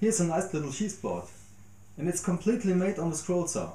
Here's a nice little cheese board. And it's completely made on the scroll saw.